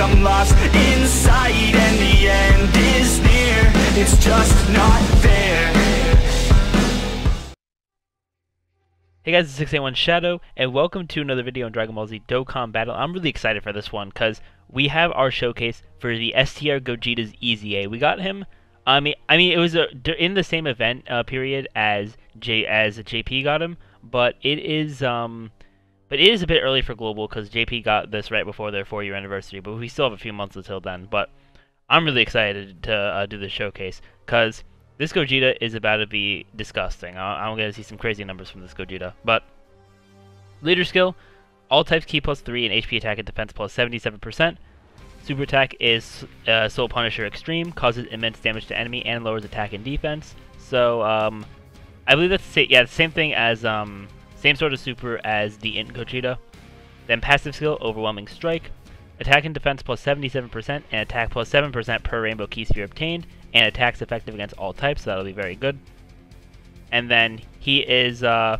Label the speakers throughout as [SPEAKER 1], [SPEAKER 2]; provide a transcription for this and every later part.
[SPEAKER 1] I'm lost inside and the end is near It's just not fair
[SPEAKER 2] Hey guys, it's 681 Shadow, and welcome to another video on Dragon Ball Z Dokkan Battle. I'm really excited for this one, because we have our showcase for the STR Gogeta's EZA. We got him, I mean, I mean, it was a, in the same event uh, period as J as JP got him, but it is, um, but it is a bit early for Global, because JP got this right before their four-year anniversary, but we still have a few months until then, but I'm really excited to uh, do the showcase, because this Gogeta is about to be disgusting. I I'm going to see some crazy numbers from this Gogeta. But leader skill, all types key plus 3 and HP attack and defense plus 77%. Super attack is uh, Soul Punisher Extreme, causes immense damage to enemy and lowers attack and defense. So um, I believe that's yeah, the same thing as um, same sort of super as the Int Gogeta. Then passive skill, Overwhelming Strike. Attack and defense plus 77% and attack plus 7% per rainbow key sphere obtained and attacks effective against all types, so that'll be very good. And then he is uh,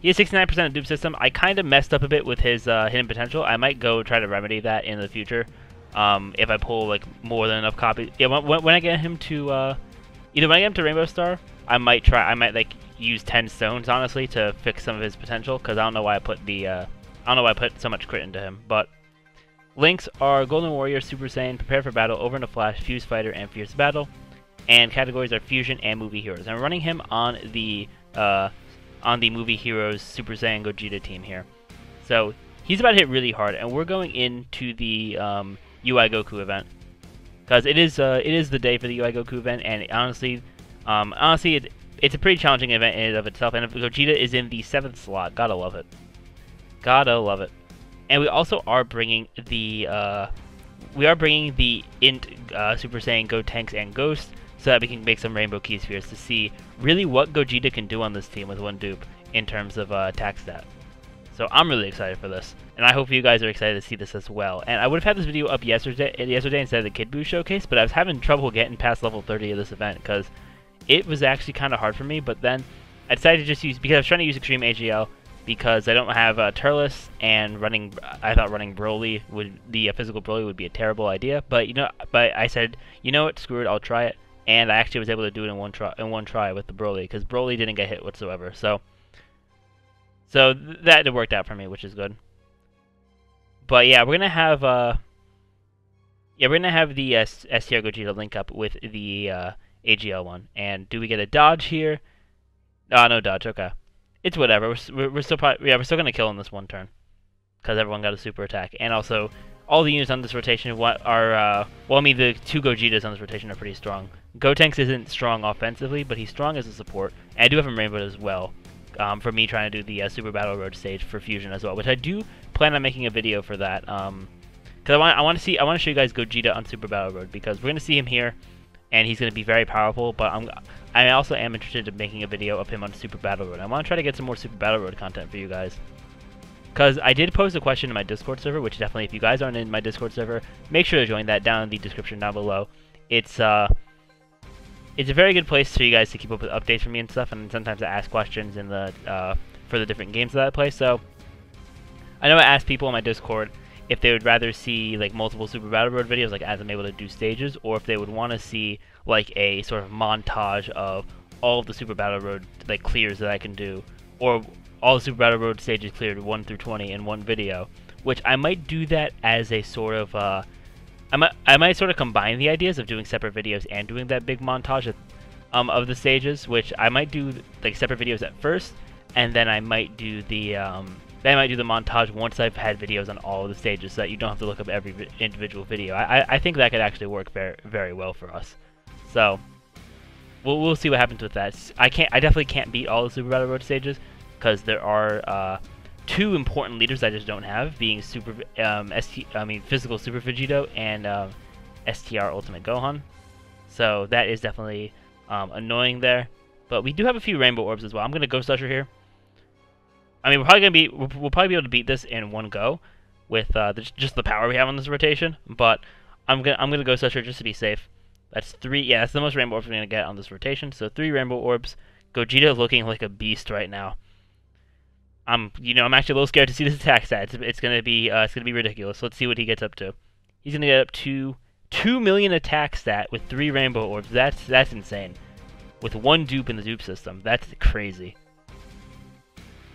[SPEAKER 2] he has 69% of dupe system. I kind of messed up a bit with his uh, hidden potential. I might go try to remedy that in the future um, if I pull like more than enough copies. Yeah, when, when I get him to uh, either when I get him to Rainbow Star, I might try. I might like use 10 stones honestly to fix some of his potential because I don't know why I put the uh, I don't know why I put so much crit into him, but Links are Golden Warrior, Super Saiyan, Prepare for Battle, Over in a Flash, Fuse Fighter, and Fierce Battle. And categories are Fusion and Movie Heroes. I'm running him on the uh, on the Movie Heroes Super Saiyan Gogeta team here. So he's about to hit really hard, and we're going into the um, UI Goku event because it is uh, it is the day for the UI Goku event, and honestly, um, honestly, it, it's a pretty challenging event in and of itself. And Gogeta is in the seventh slot, gotta love it. Gotta love it. And we also are bringing the uh, we are bringing the int uh, Super Saiyan Gotenks and Ghost so that we can make some Rainbow Key Spheres to see really what Gogeta can do on this team with one dupe in terms of uh, attack stat. So I'm really excited for this, and I hope you guys are excited to see this as well. And I would have had this video up yesterday, yesterday instead of the Kid Buu showcase, but I was having trouble getting past level 30 of this event because it was actually kind of hard for me. But then I decided to just use because I was trying to use Extreme AGL because I don't have uh, Turles and running. I thought running Broly would the uh, physical Broly would be a terrible idea, but you know, but I said, you know what, screw it, I'll try it, and I actually was able to do it in one try in one try with the Broly because Broly didn't get hit whatsoever. So, so th that worked out for me, which is good. But yeah, we're gonna have uh, yeah, we're gonna have the uh, STR Gogeta link up with the uh, AGL one, and do we get a dodge here? Ah, oh, no dodge. Okay. It's whatever. We're, we're still probably, yeah, we're still gonna kill in this one turn because everyone got a super attack, and also all the units on this rotation what are uh, well, I mean the two Gogetas on this rotation are pretty strong. Gotenks isn't strong offensively, but he's strong as a support, and I do have him Rainbow as well. Um, for me trying to do the uh, Super Battle Road stage for Fusion as well, which I do plan on making a video for that. Um, because I want I want to see I want to show you guys Gogeta on Super Battle Road because we're gonna see him here, and he's gonna be very powerful. But I'm I also am interested in making a video of him on Super Battle Road. I want to try to get some more Super Battle Road content for you guys. Because I did pose a question in my Discord server, which definitely, if you guys aren't in my Discord server, make sure to join that down in the description down below. It's, uh, it's a very good place for you guys to keep up with updates from me and stuff, and sometimes I ask questions in the, uh, for the different games that I play, so... I know I asked people on my Discord if they would rather see like multiple Super Battle Road videos, like as I'm able to do stages, or if they would want to see like a sort of montage of all of the Super Battle Road like clears that I can do, or all the Super Battle Road stages cleared 1 through 20 in one video, which I might do that as a sort of uh, I might I might sort of combine the ideas of doing separate videos and doing that big montage of, um, of the stages, which I might do like separate videos at first, and then I might do the um, I might do the montage once I've had videos on all of the stages so that you don't have to look up every vi individual video. I, I think that could actually work very, very well for us. So, we'll, we'll see what happens with that. I can't, I definitely can't beat all the Super Battle Road stages because there are uh, two important leaders I just don't have, being Super, um, ST, I mean Physical Super Vegito and um, STR Ultimate Gohan. So that is definitely um, annoying there. But we do have a few Rainbow Orbs as well. I'm going to Ghost Usher here. I mean, we're probably gonna be we'll, probably be able to beat this in one go with uh, the, just the power we have on this rotation. But I'm gonna I'm gonna go Usher just to be safe. That's three. Yeah, that's the most rainbow orbs we're gonna get on this rotation. So three rainbow orbs. Gogeta looking like a beast right now. I'm you know I'm actually a little scared to see this attack stat. It's, it's gonna be uh, it's gonna be ridiculous. Let's see what he gets up to. He's gonna get up to two million attack stat with three rainbow orbs. That's that's insane. With one dupe in the dupe system, that's crazy.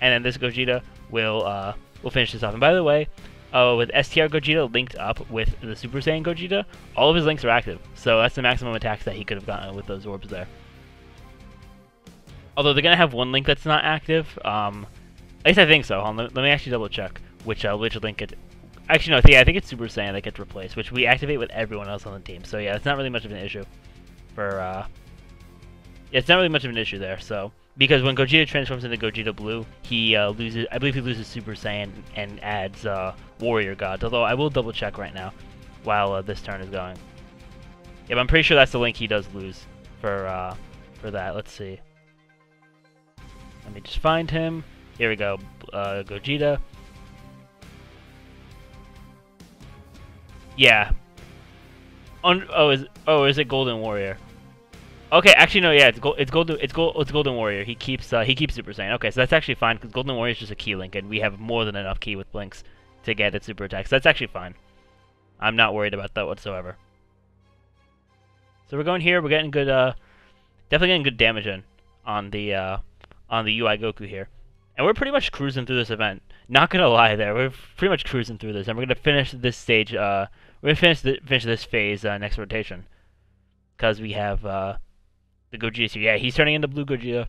[SPEAKER 2] And then this Gogeta will uh, will finish this off. And by the way, uh, with STR Gogeta linked up with the Super Saiyan Gogeta, all of his links are active. So that's the maximum attacks that he could have gotten with those orbs there. Although they're gonna have one link that's not active. Um, at least I think so. Let, let me actually double check which uh, which link it. Actually, no. Yeah, I think it's Super Saiyan that gets replaced, which we activate with everyone else on the team. So yeah, it's not really much of an issue for. Uh, yeah, it's not really much of an issue there. So because when Gogeta transforms into Gogeta Blue, he uh, loses. I believe he loses Super Saiyan and adds uh, Warrior Gods. Although I will double check right now while uh, this turn is going. Yeah, I'm pretty sure that's the link he does lose for uh, for that. Let's see. Let me just find him. Here we go. Uh, Gogeta. Yeah. Un oh, is oh is it Golden Warrior? Okay, actually no, yeah, it's gold. It's golden. It's gold. It's Golden Warrior. He keeps. Uh, he keeps Super Saiyan. Okay, so that's actually fine because Golden Warrior is just a key link, and we have more than enough key with blinks to get its super attack. So that's actually fine. I'm not worried about that whatsoever. So we're going here. We're getting good. Uh, definitely getting good damage in on the uh, on the UI Goku here. And we're pretty much cruising through this event. Not gonna lie there, we're pretty much cruising through this, and we're gonna finish this stage, uh, we're gonna finish, the, finish this phase uh, next rotation. Because we have, uh, the Gogeta here. Yeah, he's turning into Blue Gogeta.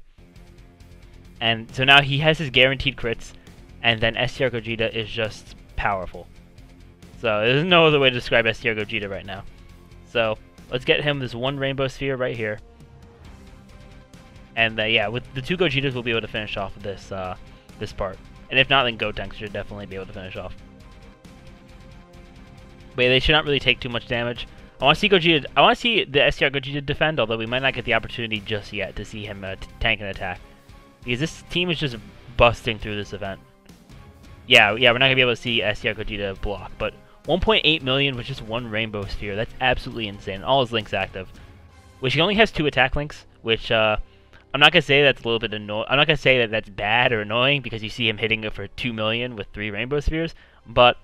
[SPEAKER 2] And so now he has his guaranteed crits, and then STR Gogeta is just powerful. So there's no other way to describe STR Gogeta right now. So let's get him this one Rainbow Sphere right here. And uh, yeah, with the two Gogetas, we'll be able to finish off this uh, this part. And if not, then Gotenks should definitely be able to finish off. But yeah, they should not really take too much damage. I want to see Gogeta. I want to see the STR Gogeta defend, although we might not get the opportunity just yet to see him uh, tank and attack, because this team is just busting through this event. Yeah, yeah, we're not gonna be able to see STR Gogeta block, but 1.8 million with just one Rainbow Sphere. That's absolutely insane. All his links active, which he only has two attack links, which uh, I'm not gonna say that's a little bit annoying. I'm not gonna say that that's bad or annoying because you see him hitting it for two million with three rainbow spheres. But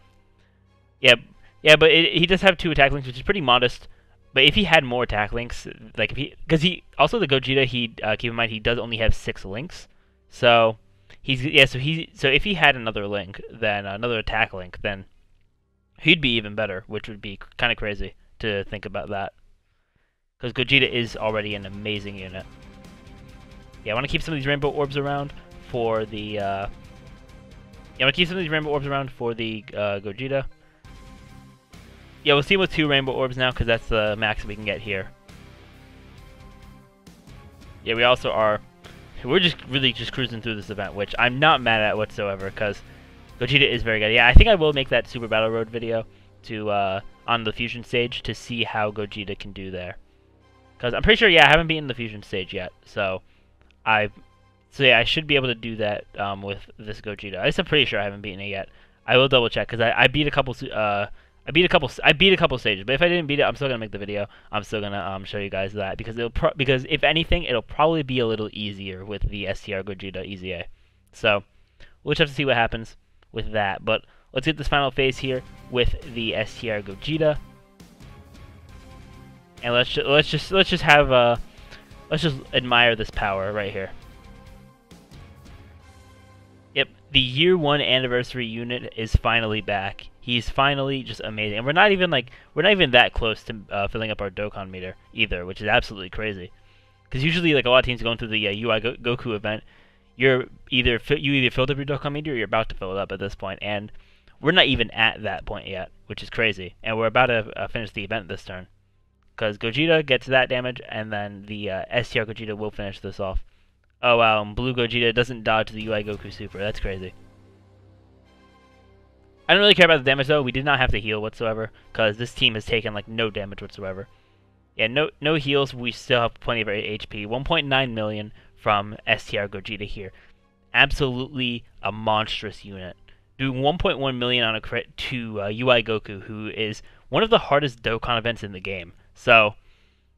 [SPEAKER 2] yeah, yeah, but it, he does have two attack links, which is pretty modest. But if he had more attack links, like if he, because he also the Gogeta, he uh, keep in mind he does only have six links, so he's yeah. So he so if he had another link, then another attack link, then he'd be even better, which would be kind of crazy to think about that. Because Gogeta is already an amazing unit. Yeah, I want to keep some of these rainbow orbs around for the, uh... Yeah, I want to keep some of these rainbow orbs around for the, uh, Gogeta. Yeah, we'll see with two rainbow orbs now, because that's the max we can get here. Yeah, we also are... We're just really just cruising through this event, which I'm not mad at whatsoever, because Gogeta is very good. Yeah, I think I will make that Super Battle Road video to, uh, on the Fusion stage to see how Gogeta can do there. Because I'm pretty sure, yeah, I haven't beaten the Fusion stage yet, so... I so yeah, I should be able to do that um, with this Gogeta. At least I'm pretty sure I haven't beaten it yet. I will double check because I, I beat a couple. Uh, I beat a couple. I beat a couple stages, but if I didn't beat it, I'm still gonna make the video. I'm still gonna um, show you guys that because it'll because if anything, it'll probably be a little easier with the STR Gogeta EZA. So we'll just have to see what happens with that. But let's get this final phase here with the STR Gogeta, and let's ju let's just let's just have a. Uh, Let's just admire this power right here. Yep, the year one anniversary unit is finally back. He's finally just amazing. And we're not even like we're not even that close to uh, filling up our Dokkan meter either, which is absolutely crazy. Because usually, like a lot of teams going through the uh, UI Go Goku event, you're either you either filled up your Dokkan meter or you're about to fill it up at this point, and we're not even at that point yet, which is crazy. And we're about to uh, finish the event this turn because Gogeta gets that damage, and then the uh, STR Gogeta will finish this off. Oh wow, Blue Gogeta doesn't dodge the UI Goku Super. That's crazy. I don't really care about the damage though. We did not have to heal whatsoever because this team has taken like no damage whatsoever. Yeah, no no heals. We still have plenty of HP. 1.9 million from STR Gogeta here. Absolutely a monstrous unit. Doing 1.1 million on a crit to uh, UI Goku, who is one of the hardest Dokkan events in the game. So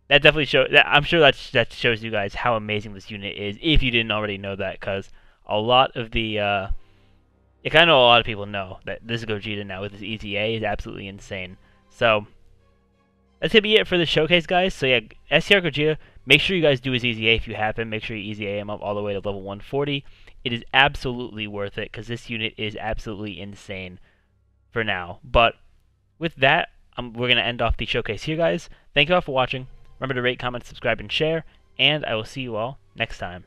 [SPEAKER 2] that definitely shows. I'm sure that that shows you guys how amazing this unit is. If you didn't already know that, because a lot of the, uh, I know a lot of people know that this Gogeta now with his EZA is absolutely insane. So that's gonna be it for the showcase, guys. So yeah, STR Gogeta. Make sure you guys do his EZA if you him. Make sure you EZA him up all the way to level 140. It is absolutely worth it because this unit is absolutely insane for now. But with that, um, we're gonna end off the showcase here, guys. Thank you all for watching. Remember to rate, comment, subscribe, and share. And I will see you all next time.